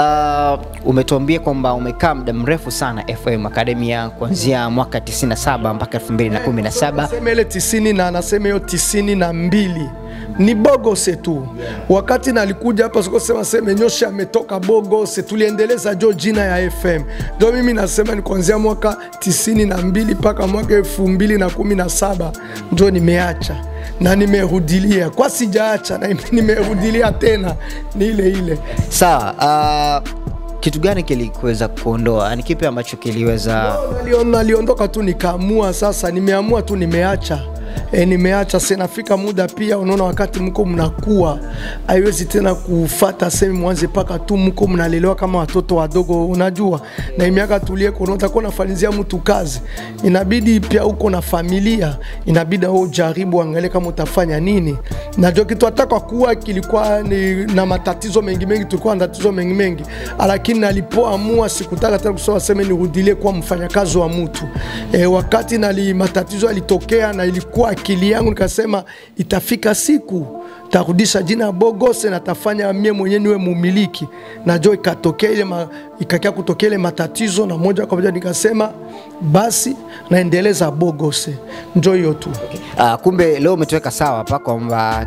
Uh, umetuambia kwamba umekaa muda mrefu sana FM Academia kuanzia mwaka 97 mpaka 2017. Nasema ile tisini na anasema hiyo tisini na mbili ni Bogose tu. Wakati nalikuja hapa sikosema sema Nyosha ametoka Bogose, tuliendeleza jo jina ya FM. Ndio mimi nasema ni kuanzia mwaka tisini na mbili mpaka mwaka elfu mbili na kumi na saba ndio nimeacha na nimerudilia kwa sijaacha na nimerudilia tena ni ile ile. Sawa, uh, kitu gani kilikuweza kuondoa? Ni kipi ambacho kiliweza No, naliondoka tu nikaamua sasa, nimeamua tu nimeacha E, nimeacha senafika muda pia, unaona wakati mko mnakuwa, haiwezi tena kufata semi mwanze paka tu mko mnalelewa kama watoto wadogo, unajua na miaka tulieko, utakuwa nafanyizia mtu kazi, inabidi pia uko na familia, inabidi wewe ujaribu angalie kama utafanya nini. Najua kitu atakwa kuwa kilikuwa ni na matatizo mengi mengi, tulikuwa na tatizo mengi mengi, lakini nalipoamua sikutaka tena kusema sema nirudilie kuwa mfanyakazi wa mtu. E, wakati nali matatizo yalitokea na ilikuwa akili yangu nikasema itafika siku tarudisha jina Bogose na tafanya mie mwenye niwe mumiliki. najo ikatokea ile ma, ikakia kutokea ile matatizo, na moja kwa moja nikasema basi naendeleza Bogose, njo hiyo tu. uh, kumbe leo umetuweka sawa hapa kwamba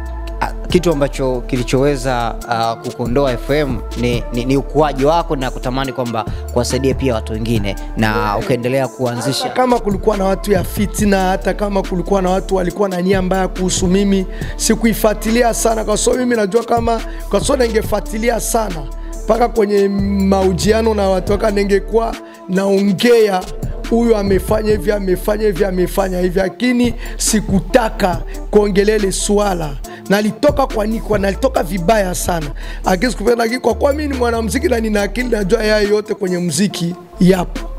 kitu ambacho kilichoweza uh, kukuondoa FM ni, ni, ni ukuaji wako na kutamani kwamba kuwasaidia pia watu wengine na ukaendelea kuanzisha. Hata kama kulikuwa na watu ya fitina, hata kama kulikuwa na watu walikuwa na nia mbaya kuhusu mimi, sikuifuatilia sana, kwa sababu mimi najua kama kwa sababu ningefuatilia sana mpaka kwenye maujiano na watu waka, ningekuwa naongea huyu amefanya hivi, amefanya hivi, amefanya hivi, lakini sikutaka kuongelea ile swala nalitoka kwa nikwa nalitoka vibaya sana akisi kupenda kikwa kwa mimi ni mwanamuziki na nina akili najua yaya yote kwenye mziki yapo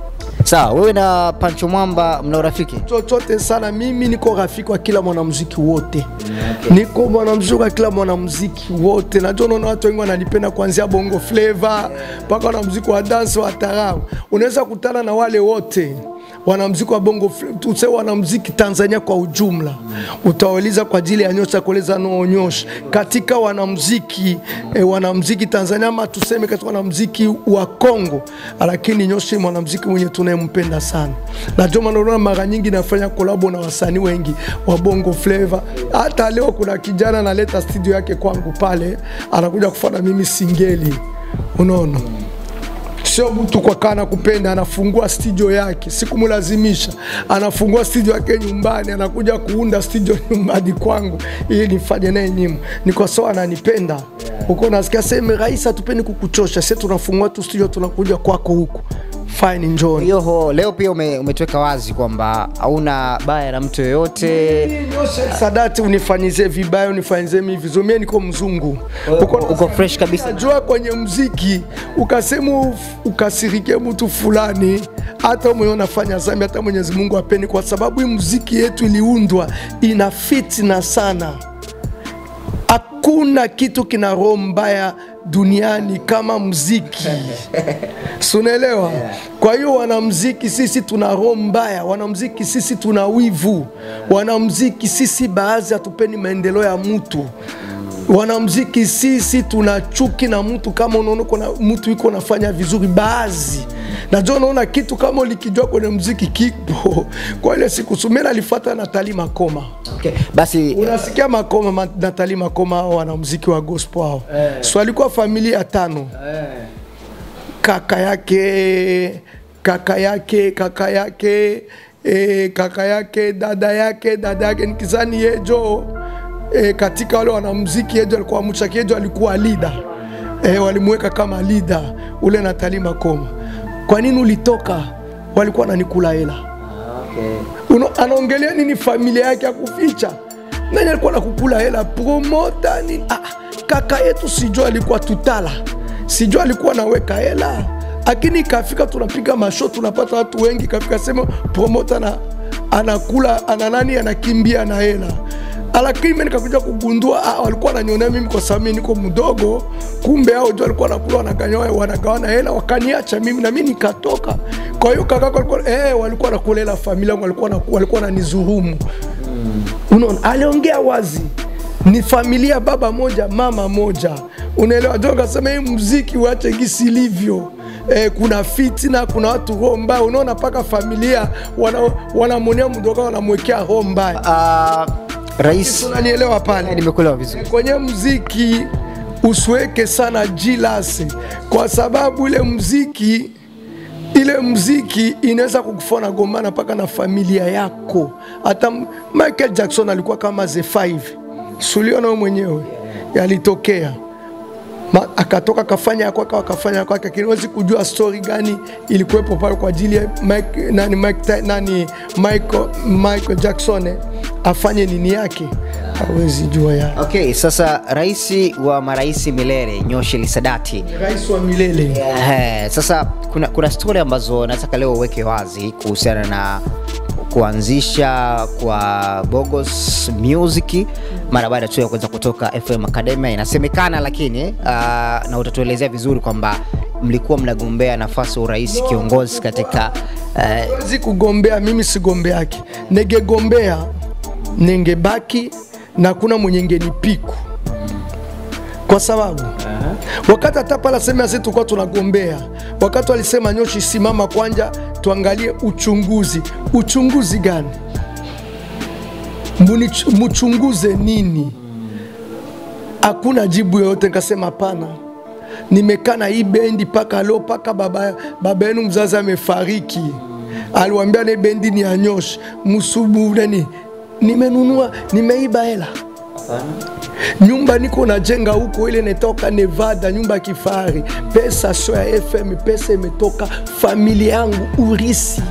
sawa wewe na pancho mwamba mna urafiki chochote sana. Mimi niko rafiki wa kila mwanamuziki wote, niko mwanamuziki wa kila mwanamuziki wote. Najua unaona watu wengi wananipenda kuanzia bongo flava mpaka wanamuziki wa dance wa tarabu. Unaweza kutana na wale wote wanamuziki wa bongo tuse wanamziki Tanzania kwa ujumla, utawauliza kwa ajili ya Nyosha kueleza no Nyosha. Katika wanamziki e, wanamziki Tanzania ama tuseme katika wanamziki wa Kongo, lakini Nyosha mwanamziki mwenye tunayempenda sana, na ndio maana mara nyingi nafanya kolabo na wasanii wengi wa bongo flava. Hata leo kuna kijana analeta studio yake kwangu pale, anakuja kufanya mimi singeli, unaona sio mtu kwa kana kupenda, anafungua studio yake, sikumlazimisha. Anafungua studio yake nyumbani, anakuja kuunda studio nyumbani kwangu ili nifanye naye nyimbo. Ni kwa sababu ananipenda huko, nasikia sema rais, hatupendi kukuchosha, sisi tunafungua tu studio, tunakuja kwako huku, fine, njoni. Yoho, leo pia ume, umetweka wazi kwamba hauna baya na mtu yoyote Sadati, unifanyizie vibaya, unifanyizie mimi vizuri, Mimi niko mzungu uko, uko fresh kabisa Najua kwenye mziki ukasema ukasirike mtu fulani, hata mwenye unafanya zambi, hata Mwenyezi Mungu apeni, kwa sababu hii mziki yetu iliundwa ina fitina sana. Hakuna kitu kina roho mbaya duniani kama mziki sunaelewa kwa hiyo wanamziki sisi tuna roho mbaya wanamziki sisi tuna wivu wanamziki sisi baadhi hatupeni maendeleo ya mtu. Wanamziki sisi tuna chuki na mtu kama unaona kuna mtu iko nafanya vizuri baadhi najua unaona kitu kama ulikijua kwenye mziki kipo kwa ile siku sumena alifuata natali makoma okay. basi unasikia makoma ma, natali makoma hao wanamziki wa gospel hao eh. so alikuwa familia tano eh. kaka yake kaka yake kaka yake eh, kaka yake dada yake dada yake nikizani yejo eh, katika wale wanamziki yejo alikuwa mchaki yejo alikuwa lida eh, walimweka kama lida ule natali makoma kwa nini ulitoka? Walikuwa nanikula hela. Okay. anaongelea nini familia yake ya kuficha nani alikuwa nakukula hela? Promota ni ah, kaka yetu sijua alikuwa tutala. Sijua alikuwa naweka hela. Lakini kafika tunapiga masho tunapata watu wengi kafika sema promota na anakula ana nani anakimbia na hela lakini mimi nikakuja kugundua ah, walikuwa wananionea mimi kwa sababu mimi niko mdogo, kumbe hao ndio walikuwa wanakula wanagawana wanagawana hela wakaniacha mimi na mimi nikatoka. Kwa hiyo kaka walikuwa eh, walikuwa wanakula hela familia yangu, walikuwa walikuwa Mm. Unaona, aliongea wazi. Ni familia baba moja mama moja. Unaelewa? Ndio kasema hii muziki uache gisi ilivyo. Eh, kuna fitina kuna watu roho mbaya. Unaona? Mpaka familia wanamwonea wana mdogo wanamwekea roho mbaya. Uh, rais, unanielewa pale. Nimekuelewa vizuri. kwenye mziki usiweke sana jilasi. Kwa sababu ile mziki ile mziki inaweza kukufanya gombana mpaka na familia yako. Hata Michael Jackson alikuwa kama the five, suliona wewe mwenyewe? Yalitokea. Ma, akatoka akafanya ya kwake akafanya ya kwake, lakini huwezi kujua story gani ilikuwepo pale kwa ajili ya Mike, nani, Mike, nani Michael, Michael Jackson eh, afanye nini yake, hawezi jua ya. Okay, sasa rais wa marais milele Nyosheli Sadati rais wa milele. Yeah. sasa kuna, kuna stori ambazo nataka leo uweke wazi kuhusiana na kuanzisha kwa Bogos Music. Mara baada tu ya kuweza kutoka FM Academy inasemekana, lakini uh, na utatuelezea vizuri kwamba mlikuwa mnagombea nafasi ya urais kiongozi katika uh, kugombea, mimi sigombeake, Ningegombea ningebaki na kuna mwenye ngenipiku kwa sababu wakati hata pale sema zetu kwa tunagombea, wakati alisema Nyoshi, simama kwanja tuangalie uchunguzi. Uchunguzi gani? Muchunguze nini? Hakuna jibu yoyote. Nikasema hapana, nimekaa na hii bendi mpaka leo, paka baba baba yenu mzazi amefariki, aliwambia na bendi ni ya Nyoshi musubu nani, nimenunua nimeiba hela. Nyumba niko najenga huko, ile netoka Nevada, nyumba ya kifahari, pesa sio ya FM, pesa imetoka familia yangu, urisi.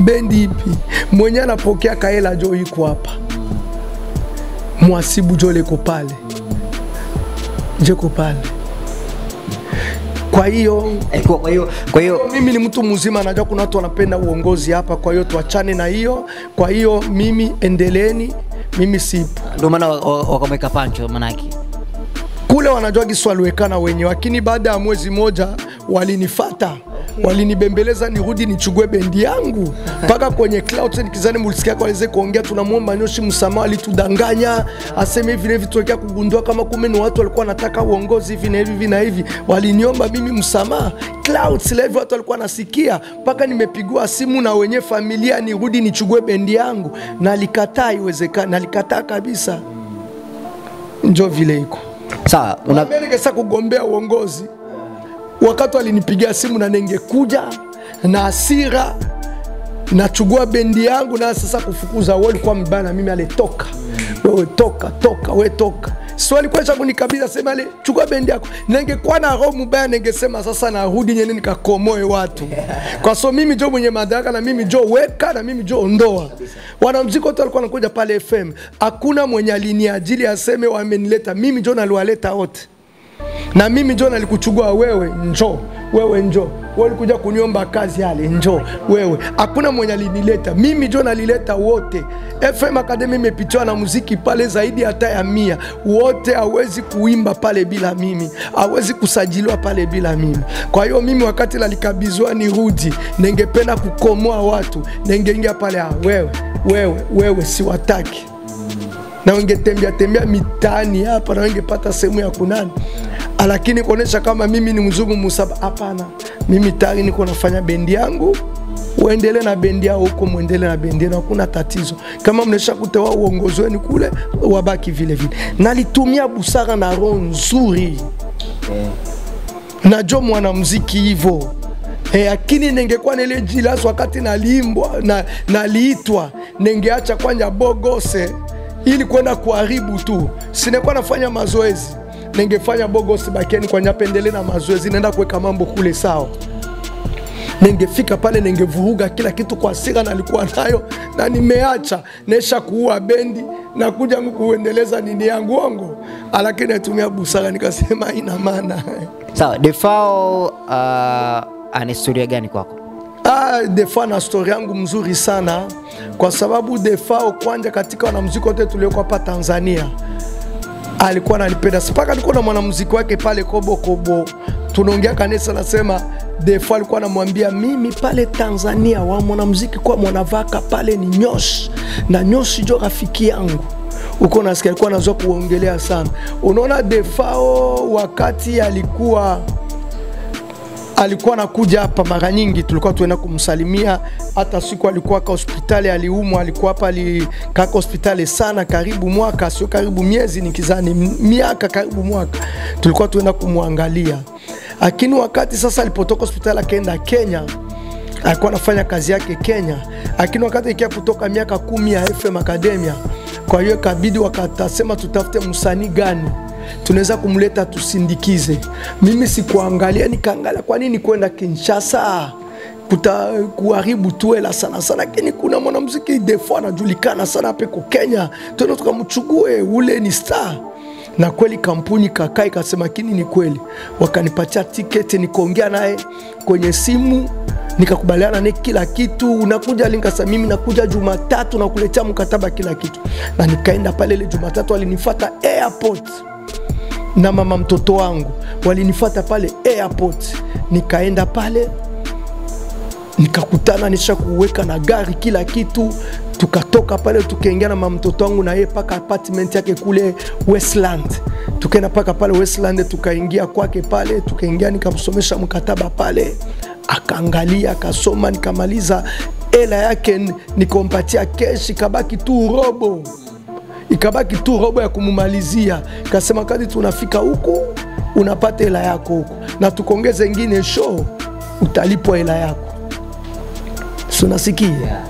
Bendi ipi? Mwenye anapokea kaela jo iko hapa, mwasibu jo leko pale, jeko pale. Kwa hiyo eh, kwa kwa hiyo kwa hiyo mimi ni mtu mzima, najua kuna watu wanapenda uongozi hapa, kwa hiyo tuachane na hiyo. Kwa hiyo mimi endeleeni, mimi sipo. Ndio maana wa- wa- wakamweka pancho manake. Kule wanajua giswaliwekana wenye wenyewe, lakini baada ya mwezi moja walinifata walinibembeleza nirudi nichugue bendi yangu. Mpaka kwenye cloud nikizani mulisikia kwa waweze kuongea, tunamwomba Nyoshi msamaha, alitudanganya. Aseme hivi na hivi, tuwekea kugundua kama kumbe ni watu walikuwa wanataka uongozi hivi na hivi hivi na hivi, waliniomba mimi msamaha. Cloud live, watu walikuwa nasikia mpaka nimepigua simu na wenye familia nirudi nichugue bendi yangu, nalikataa, alikataa, iwezekana, nalikataa kabisa. Njo vile iko. Sawa una, kugombea uongozi wakati alinipigia simu na ningekuja na hasira nachugua bendi yangu na sasa kufukuza wewe ulikuwa mbaya na mimi alitoka. Wewe toka toka wewe toka. Swali alikuwa cha kunikabila sema ale chukua bendi yako. Ningekuwa na roho mbaya ningesema sasa narudi nyenye nikakomoe watu. Kwa so mimi jo mwenye madaraka na mimi jo weka na mimi jo ondoa. Wanamziki wote walikuwa wanakuja pale FM hakuna mwenye aliniajili aseme wamenileta. Mimi jo naliwaleta wote na mimi njo nalikuchugua wewe, njo wewe, njo ulikuja kuniomba kazi yale, njo wewe. Hakuna mwenye alinileta. Mimi, njo nalileta wote. FM Academy imepitiwa na muziki pale zaidi hata ya mia, wote hawezi kuimba pale bila mimi, hawezi kusajiliwa pale bila mimi. Kwa hiyo mimi wakati nalikabizwa nirudi, ningependa kukomoa watu, ningeingia pale, ah, wewe wewe wewe, siwataki na wengetembea tembea mitaani hapa na wengepata sehemu ya kunani, lakini kuonesha kama mimi ni mzungu musaba. Hapana, mimi tayari niko nafanya bendi yangu, uendelee na bendi yao huko, muendelee na bendi yenu, hakuna tatizo. Kama mnaisha kutewa uongozi wenu kule, wabaki vile vile. Nalitumia busara na roho nzuri, najua mwanamuziki hivyo lakini lakini ningekuwa nile jilas wakati naliimbwa na naliitwa, ningeacha kwanja bogose ili kwenda kuharibu tu, sinekuwa nafanya mazoezi, ningefanya bogosi bakieni kwa nyapendele na mazoezi, naenda kuweka mambo kule sawa. Ningefika pale ningevuruga kila kitu kwa sira nalikuwa nayo na nimeacha. Nesha kuua bendi na kuja kuendeleza nini yangu ongo, lakini natumia busara nikasema ina maana. Sawa Defao uh, ana historia gani kwako Ah, Defa na stori yangu mzuri sana kwa sababu Defa kwanja katika wanamuziki wote tuliokuwa hapa Tanzania alikuwa ananipenda mpaka alikuwa na mwanamuziki wake pale Kobo Kobo, tunaongea kanisa, nasema Defa alikuwa anamwambia mimi pale Tanzania wa mwanamuziki kwa mwanavaka pale ni Nyoshi. Na Nyoshi jo rafiki yangu. Uko nasikia alikuwa anazoa kuongelea sana. Unaona Defao wakati alikuwa alikuwa anakuja hapa mara nyingi, tulikuwa tuenda kumsalimia. Hata siku alikuwa ka hospitali, aliumwa, alikuwa hapa alikaa hospitali sana, karibu mwaka, sio karibu miezi, nikizani miaka, karibu mwaka, tulikuwa tuenda kumwangalia. Lakini wakati sasa alipotoka hospitali akaenda Kenya, alikuwa anafanya kazi yake Kenya, lakini wakati ikia kutoka miaka kumi ya FM Academia, kwa hiyo ikabidi wakatasema tutafute msanii gani tunaweza kumleta tusindikize. Mimi sikuangalia, nikaangalia kwa nini kwenda Kinshasa? Kuta kuharibu tuela sana sana, lakini kuna mwanamuziki defo anajulikana sana peko Kenya, tuende tukamchugue, ule ni star. Na kweli kampuni kakaa ikasema kini ni kweli, wakanipatia tiketi, nikaongea naye kwenye simu nikakubaliana naye kila kitu. Unakuja linkasa, mimi nakuja Jumatatu nakuletea mkataba kila kitu, na nikaenda pale ile Jumatatu, alinifata airport na mama mtoto wangu. Walinifata pale airport, nikaenda pale nikakutana nisha kuweka na gari kila kitu, tukatoka pale tukaingia na mama mtoto wangu na yeye paka apartment yake kule Westland, tukaenda paka pale Westland, tukaingia kwake pale, tukaingia nikamsomesha mkataba pale, akaangalia akasoma, nikamaliza. Hela yake nikompatia keshi, kabaki tu robo ikabaki tu robo ya kumumalizia. Kasema kadi tunafika huku unapata hela yako huku, na tukongeze ingine show, utalipwa hela yako. Si unasikia?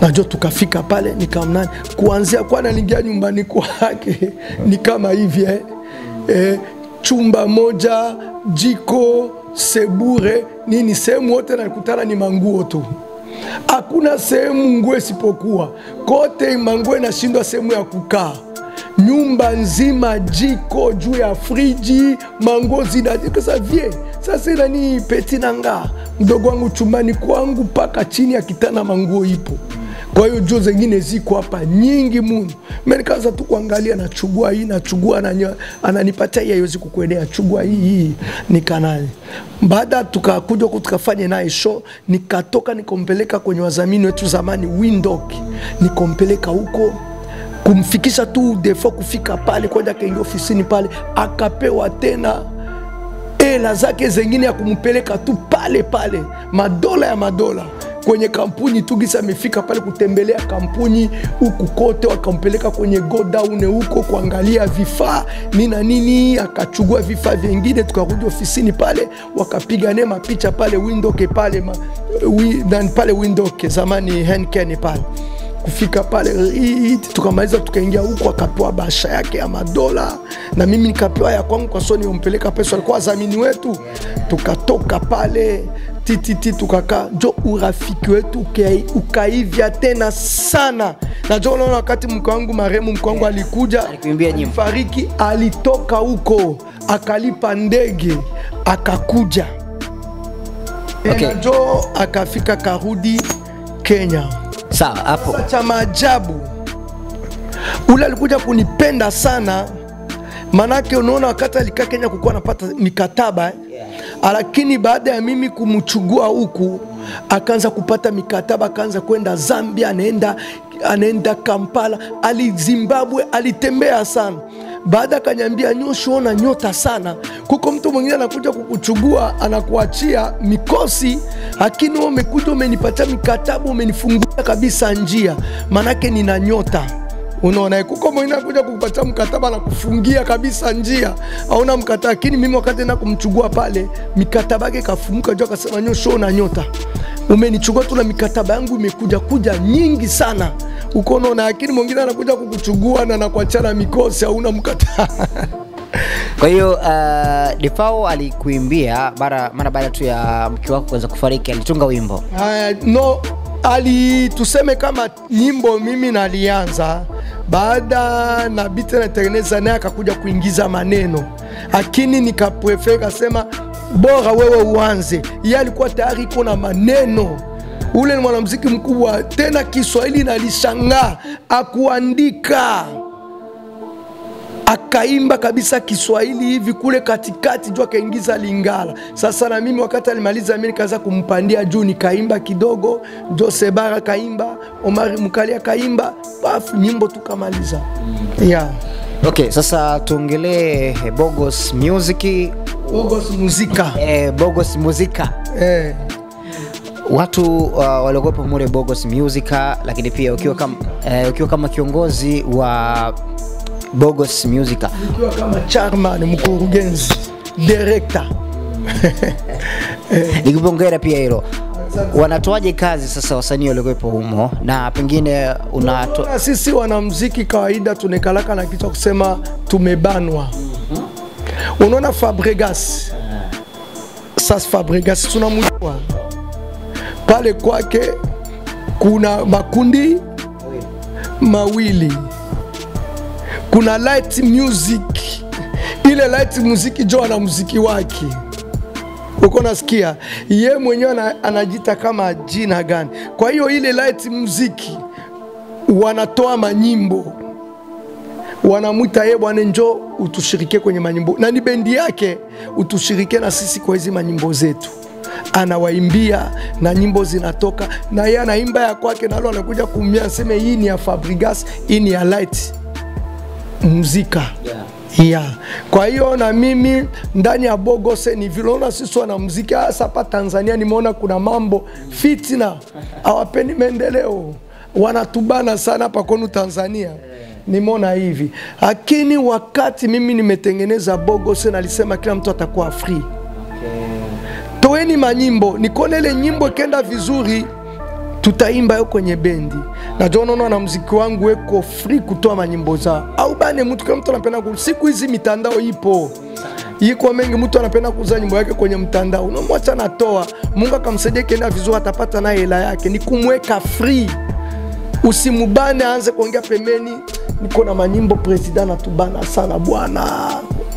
najo tukafika pale nikamnani, kuanzia kwa nalingia nyumbani kwake ni kama hivi eh. Eh, chumba moja, jiko, sebure, nini, sehemu wote nakutana ni manguo tu hakuna sehemu nguo isipokuwa. Kote manguo inashindwa sehemu ya kukaa. Nyumba nzima jiko juu ya friji manguo zinakasa vie? Sasa inani peti nanga mdogo wangu chumbani kwangu mpaka chini ya kitana manguo ipo kwa hiyo juu zengine ziko hapa nyingi mno. Mimi nikaanza tu kuangalia nachugua hii nachugua na ananipatia hii haiwezi kukuendea. Chugua hii hii. Nikanani baada tukakuja huko tukafanya naye show nikatoka nikompeleka kwenye wazamini wetu zamani windok nikompeleka huko kumfikisha tu defo kufika pale kwenda kaingia ofisini pale akapewa tena hela zake zengine ya kumpeleka tu pale pale. Madola ya madola kwenye kampuni tu gisa amefika pale kutembelea kampuni huku kote, wakampeleka kwenye godown huko kuangalia vifaa nini na nini, akachugua vifaa vingine, tukarudi ofisini pale, wakapiga naye mapicha pale Windoke pale ma, wi, pale Windoke zamani Henken pale kufika pale tukamaliza tukaingia huko, akapewa basha yake ya madola na mimi nikapewa ya kwangu, kwa sababu niompeleka pesa, alikuwa wazamini wetu. Tukatoka pale tititi, tukakaa jo, urafiki wetu ukaivya tena sana. najo unaona, wakati mke wangu marehemu, mke wangu alikuja fariki, alitoka huko akalipa ndege akakuja Okay. okay. Jo akafika karudi Kenya. Sawa, hapo Sasa cha maajabu ule alikuja kunipenda sana, manake unaona, wakati alikaa Kenya kukuwa anapata mikataba. Lakini baada ya mimi kumchugua huku akaanza kupata mikataba, akaanza kwenda Zambia, anaenda anaenda Kampala, ali Zimbabwe, alitembea sana. Baada akaniambia nyoshu ona nyota sana, kuko mtu mwingine anakuja kukuchugua, anakuachia mikosi, lakini wewe umekuja umenipatia mikataba, umenifungulia kabisa njia, manake nina nyota unaona kuko mwingine akuja kukupatia mkataba na kufungia kabisa njia. Hauna mkataba lakini mimi wakati na kumchugua pale mikataba yake kafumuka juu akasema nyosho na nyota. Umenichukua tu na mikataba yangu imekuja kuja nyingi sana. Uko unaona lakini mwingine anakuja kukuchugua na nakuachana mikosi hauna mkataba. Kwa hiyo uh, Defao alikuimbia mara mara baada tu ya mke wako kuweza kufariki, alitunga wimbo. Haya, no ali tuseme kama nyimbo mimi nalianza baada na biti natengeneza naye akakuja kuingiza maneno, lakini nikaprefer kasema bora wewe uanze. Yeye alikuwa tayari iko na maneno. Ule ni mwanamuziki mkubwa tena, Kiswahili nalishangaa akuandika akaimba kabisa Kiswahili hivi kule katikati, juu akaingiza Lingala. Sasa na mimi wakati alimaliza, mimi nikaanza kumpandia juu, nikaimba kidogo, Jose Bara kaimba, Omari Mkali akaimba, bafu nyimbo tukamaliza. Yeah. Okay, sasa tuongelee eh, Bogos Music Bogos muzika eh, Bogos Muzika eh. watu uh, waliokuwepo mule Bogos Musica, lakini pia ukiwa kama, eh, ukiwa kama kiongozi wa Bogos Music kama chairman, mkurugenzi, director. Nikupongera pia hilo. Wanatoaje kazi sasa wasanii waliokuwepo humo, na pengine unato... na sisi wanamuziki kawaida tunekalaka na kichwa kusema tumebanwa. Unaona Fabregas, sasa Fabregas tunamjua. Pale kwake, kuna makundi mawili, kuna light music. Ile light music jo ana muziki wake uko nasikia ye mwenyewe anajita kama jina gani. Kwa hiyo ile light muziki wanatoa manyimbo wanamwita ye bwana, njo utushirike kwenye manyimbo, na ni bendi yake, utushirike na sisi kwa hizi manyimbo zetu. Anawaimbia na nyimbo zinatoka, na yeye anaimba ya kwake, nalo anakuja kumia aseme hii ni ya Fabrigas, hii ni ya Light muzika. Yeah. Kwa hiyo na mimi ndani ya Bogose ni vile unaona sisi wanamuziki hasa hapa Tanzania, nimeona kuna mambo fitina, hawapendi maendeleo, wanatubana sana hapa kwenu Tanzania. Nimeona hivi, lakini wakati mimi nimetengeneza Bogose nalisema kila mtu atakuwa free. Okay. toeni manyimbo. Nikone ile nyimbo ikenda vizuri tutaimba yo kwenye bendi. Na jo unaona na mziki wangu weko free kutoa manyimbo zao. Au bane mtu kama mtu anapenda ku siku hizi mitandao ipo. Iko mengi mtu anapenda kuuza nyimbo yake kwenye mtandao. Unamwacha natoa mungu akamsaidia ikienda vizuri atapata naye hela yake. Ni kumweka free. Usimubane aanze kuongea pembeni. Niko na manyimbo president natubana sana bwana.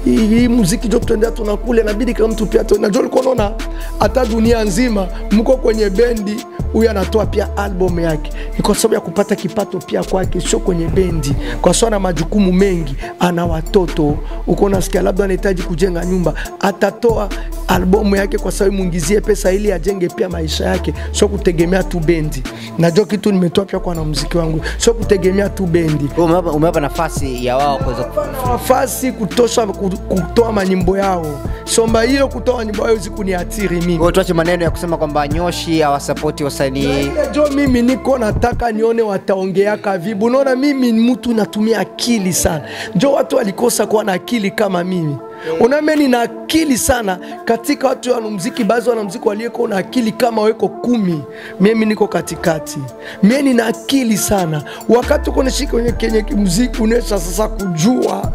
Hii muziki jo tuendea tunakule inabidi kila mtu pia najua ulikuwa unaona hata dunia nzima mko kwenye bendi huyu anatoa pia album yake. Ni kwa sababu ya kupata kipato pia kwake sio kwenye bendi. Kwa sababu ana majukumu mengi ana watoto. Uko nasikia labda anahitaji kujenga nyumba atatoa albumu yake kwa sababu mwingizie pesa ili ajenge pia maisha yake. Sio kutegemea tu bendi. Najua kitu nimetoa pia kwa wanamuziki wangu. Sio kutegemea tu bendi. Umewapa, umewapa nafasi ya wao kuweza ku- nafasi kutosha kutoa manyimbo yao. Somba hiyo kutoa manyimbo yao zikuniathiri mimi. Tuache maneno ya kusema kwamba Nyoshi hawasapoti wasanii jo mimi niko nataka nione wataongeaka vibu unaona mimi mtu natumia akili sana. Njo watu walikosa kuwa na akili kama mimi. Unaona nina akili sana katika watu wanamuziki baadhi wanamuziki walioko na akili kama weko kumi. Mimi niko katikati. Mie nina akili sana. Wakati uko nashika kwenye kenye muziki unaesha sasa kujua.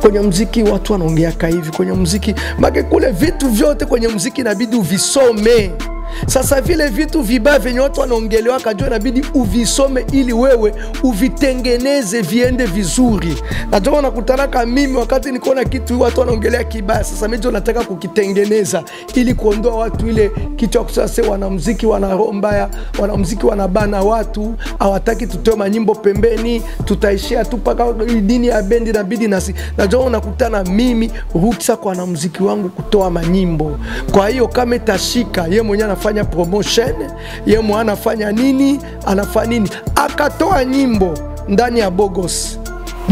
Kwenye mziki watu wanaongeaka hivi. Kwenye mziki make kule vitu vyote kwenye mziki inabidi uvisome sasa vile vitu vibaya vyenye watu wanaongelewa kajua inabidi uvisome ili wewe uvitengeneze viende vizuri. Najua unakutanaka mimi wakati nikuona kitu watu wanaongelea kibaya. Sasa mijo nataka kukitengeneza ili kuondoa watu ile kitu ya kusase wanamziki wana roho mbaya wanamziki wanabana watu hawataki tutoe manyimbo pembeni tutaishia tu mpaka dini ya bendi inabidi nasi najua unakutana mimi ruksa kwa wanamziki wangu kutoa manyimbo. Kwa hiyo kama itashika ye mwenyewe anafanya promotion ye mwa anafanya nini anafanya nini? Akatoa nyimbo ndani ya bogos.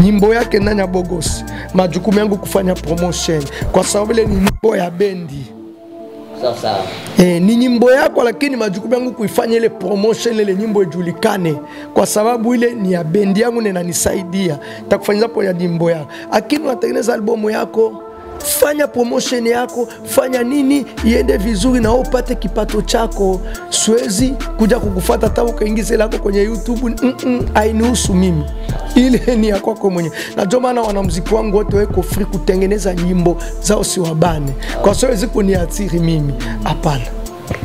Nyimbo yake ndani ya bogos. Majukumu yangu kufanya promotion. Kwa sababu ile ni nyimbo ya bendi. Sawa sawa. Eh, ni nyimbo yako lakini majukumu yangu kuifanya ile promotion ile nyimbo ijulikane. Kwa sababu ile ni ya bendi yangu na inanisaidia. Takufanyia hapo ya nyimbo yako. Lakini unatengeneza albumu yako fanya promotion yako fanya nini iende vizuri na upate kipato chako. Siwezi kuja kukufata hata ukaingiza lako kwenye youtube. Mm-mm, ainihusu mimi. Ile ni ya kwako mwenyewe. Na ndio maana wanamuziki wangu wote weko free kutengeneza nyimbo zao siwabane kwa siwezi kuniathiri mimi. Hapana.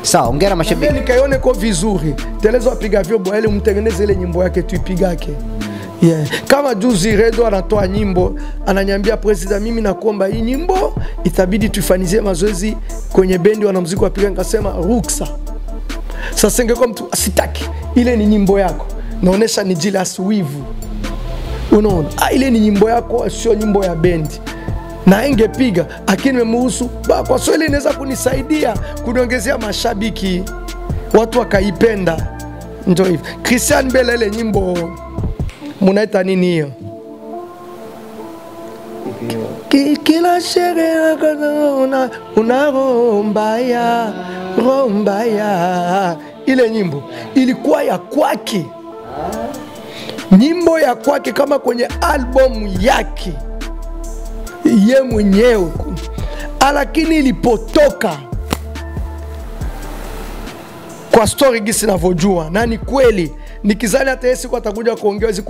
Sawa, ongera mashabiki. nikaione ko vizuri. Telezo apiga vyombo ili mtengeneze ile nyimbo yake tuipigake Yeah. Kama juzi Redo anatoa nyimbo ananyambia president, mimi nakuomba hii nyimbo itabidi tuifanizie mazoezi kwenye bendi. Wanamuziki wapiga, nikasema ruksa. Sasa ingekuwa mtu asitaki, ile ni nyimbo yako, naonesha ni jealous wivu. Unaona? Ah, ile ni nyimbo yako sio nyimbo ya bendi. Na ingepiga lakini memuhusu kwa swali inaweza kunisaidia kuniongezea mashabiki. Watu wakaipenda. Ndio hivyo. Christian Bella ile nyimbo munaita nini hiyo? Ki- kila sherehe una, una roho mbaya roho mbaya ile nyimbo ilikuwa ya kwake. Nyimbo ya kwake kama kwenye albamu yake. Ye mwenyewe. Lakini ilipotoka. Kwa story gisi navyojua na ni kweli nikizani hata yeye siku atakuja kuongea wezi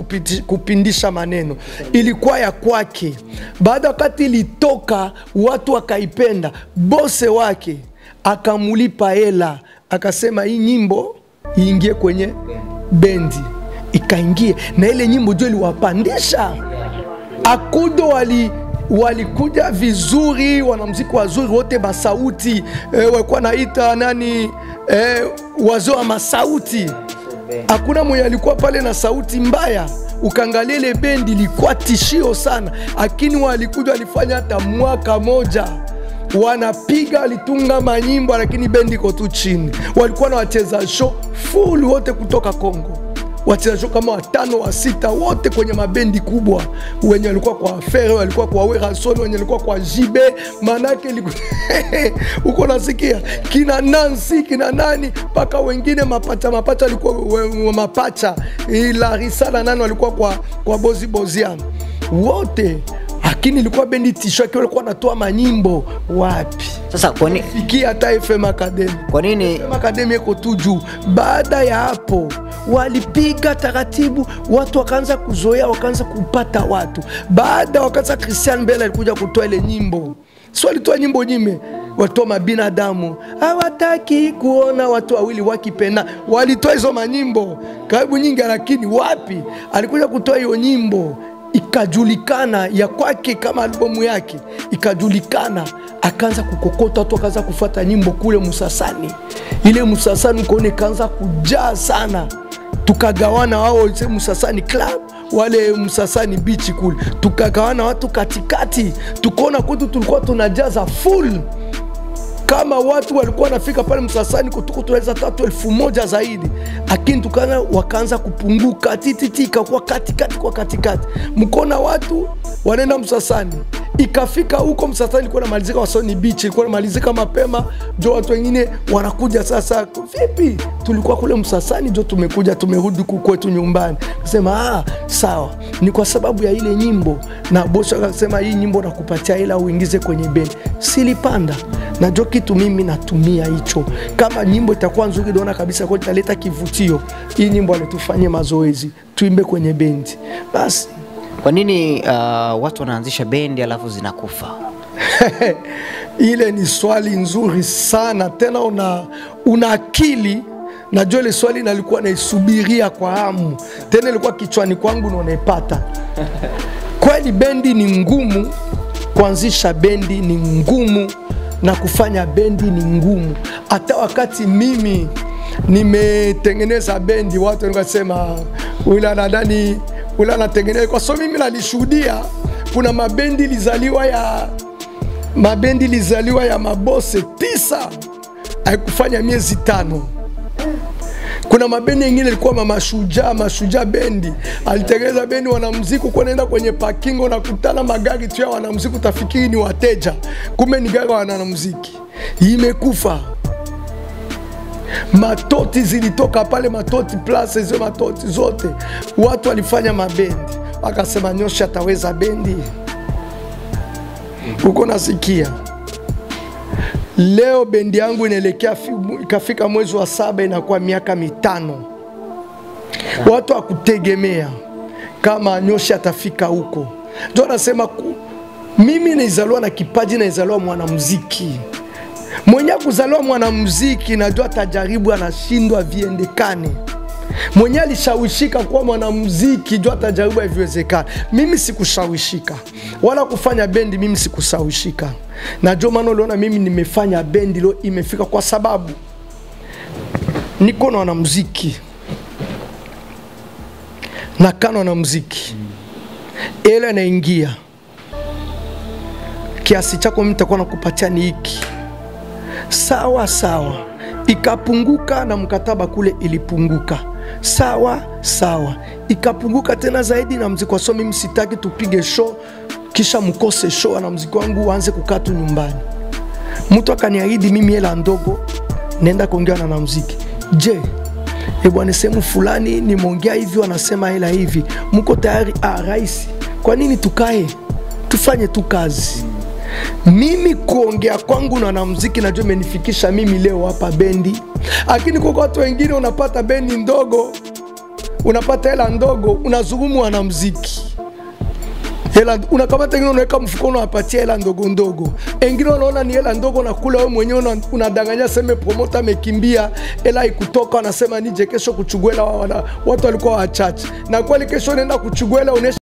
kupindisha maneno. Ilikuwa ya kwake. Baada wakati ilitoka watu wakaipenda bose wake akamulipa hela. Akasema hii nyimbo iingie kwenye bendi. Ikaingie. Na ile nyimbo jo iliwapandisha. Akudo wali walikuja vizuri wanamziki wazuri wote masauti e, walikuwa naita nani? E, wazee wa masauti hakuna mwenye alikuwa pale na sauti mbaya. Ukaangalia ile bendi ilikuwa tishio sana. Lakini walikuja walifanya hata mwaka moja. Wanapiga walitunga manyimbo lakini bendi iko tu chini. Walikuwa na wacheza show full wote kutoka congo wacheza show kama watano wa sita wote kwenye mabendi kubwa. Wenye walikuwa kwa fere walikuwa kwa werason wenye walikuwa kwa jibe. Manake liku... uko nasikia kina Nancy kina nani? Mpaka wengine mapacha mapacha walikuwa mapacha. Larisa na nani walikuwa kwa, kwa bozi bozian wote lakini ilikuwa bendi tishaki walikuwa natoa manyimbo. Wapi? Sasa kwa ni- fikia hata fm academy. Kwa nini? FM Academy iko tu juu. Baada ya hapo walipiga taratibu, watu wakaanza kuzoea, wakaanza kupata watu. Baada wakaanza, Christian Bella alikuja kutoa ile nyimbo, si walitoa nyimbo nyime, walitoa mabinadamu. Hawataki kuona watu wawili wakipenda, walitoa hizo manyimbo. Karibu nyingi, lakini wapi, alikuja kutoa hiyo nyimbo ikajulikana ya kwake kama albamu yake. Ikajulikana, akaanza kukokota watu, akaanza kufata nyimbo kule Musasani. Ile Musasani ukaona ikaanza kujaa sana, tukagawana wao se Musasani club wale Msasani bichi kule, tukagawana watu katikati, tukaona kwetu tulikuwa tunajaza full kama watu walikuwa wanafika pale Msasani kutuku tunaweza tatu elfu moja zaidi, lakini tukana wakaanza kupunguka tititi, ikakuwa katikati kwa katikati, mkona watu wanaenda Msasani. Ikafika huko Msasani ilikuwa namalizika Wasoni Beach, ilikuwa namalizika mapema, jo watu wengine wanakuja sasa. Vipi, tulikuwa kule Msasani, jo tumekuja tumerudi kwetu nyumbani. Kasema ah, sawa, ni kwa sababu ya ile nyimbo, na bosi akasema hii nyimbo nakupatia hela uingize kwenye bendi. Silipanda na jo kitu mimi natumia hicho, kama nyimbo itakuwa nzuri, naona kabisa kwa italeta kivutio, hii nyimbo alitufanyie mazoezi, tuimbe kwenye bendi. Basi. Kwa nini uh, watu wanaanzisha bendi alafu zinakufa? ile ni swali nzuri sana. Tena, una, una akili. Najua ile swali nalikuwa naisubiria kwa hamu, tena ilikuwa kichwani kwangu na unaipata kweli. Bendi ni ngumu, kuanzisha bendi ni ngumu, na kufanya bendi ni ngumu. Hata wakati mimi nimetengeneza bendi, watu nikasema ule nadani ule anatengeneza, kwa sababu mimi nalishuhudia, kuna mabendi lizaliwa ya mabendi lizaliwa ya mabose tisa haikufanya miezi tano. Kuna mabendi yengine ilikuwa mamashujaa mashujaa bendi. Alitengeneza bendi wanamuziki, uko naenda kwenye parking unakutana magari tu ya wanamuziki, utafikiri ni wateja, kumbe ni gari wanamziki. Imekufa. Matoti zilitoka pale, Matoti plus hizo matoti zote, watu walifanya mabendi, wakasema Nyoshi ataweza bendi. Uko nasikia leo bendi yangu inaelekea ikafika mwezi wa saba inakuwa miaka mitano. Watu hakutegemea kama nyoshi atafika huko. Ndio anasema mimi naizaliwa na kipaji naizaliwa mwanamuziki. Mwenye kuzaliwa mwanamuziki najua atajaribu anashindwa viendekane mwenye alishawishika kuwa mwanamuziki juu atajaribu haviwezekana. Mimi sikushawishika wala kufanya bendi, mimi sikushawishika, na ndio maana uliona mimi nimefanya bendi lo imefika, kwa sababu niko na wanamuziki. Na kana wanamuziki. Hela inaingia. Kiasi chako mimi nitakuwa nakupatia ni hiki. Sawa sawa. Ikapunguka na mkataba kule ilipunguka sawa sawa. Ikapunguka tena zaidi na mziki wasomi, msitaki sitaki tupige show. Kisha mkose show na mziki wangu uanze kukaa tu nyumbani. Mtu akaniahidi mimi hela ndogo nenda kuongea na mziki. je e bwana sehemu fulani nimeongea hivi wanasema hela hivi. Mko tayari? Ah, rahisi. Kwa nini tukae? Tufanye tu kazi mimi kuongea kwangu na wanamuziki najua imenifikisha mimi leo hapa bendi. Lakini kuko watu wengine unapata bendi ndogo unapata hela ndogo unazurumu wanamuziki hela unakamata ingine unaweka mfuko unawapatia hela ndogo ndogo. Engine unaona ni hela ndogo nakula wewe mwenyewe unadanganya seme promota amekimbia hela ikutoka anasema nije kesho kuchugwela watu walikuwa wachache. Na kweli kesho unaenda kuchugwela unaesha